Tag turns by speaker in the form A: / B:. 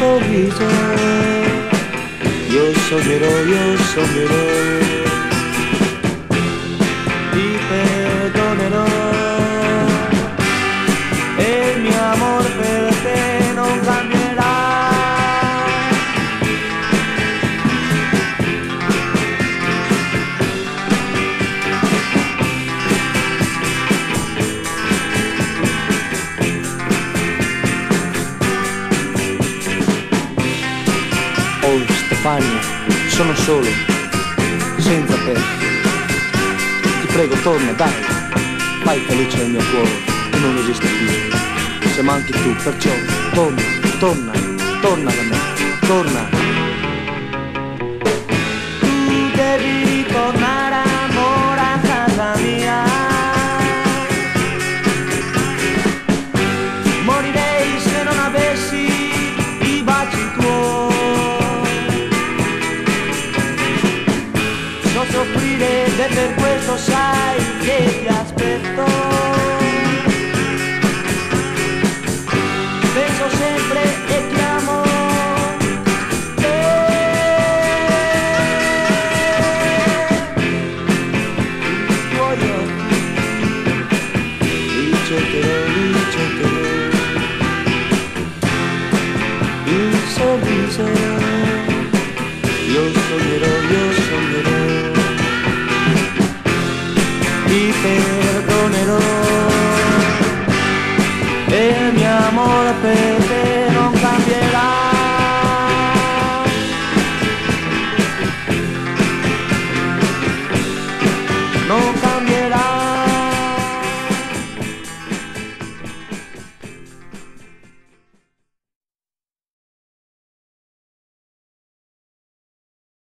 A: 속이자 요속으로 요속으로 Paul, Stefania, sono solo, senza te. Ti prego, torna, dai, fai felice il mio cuore, che non esiste più. Se manchi tu, perciò torna, torna, torna da me, torna. de perpuestos hay que te has perdido. Penso sempre e clamo eh, dicho que y perdonero, de mi amor perder.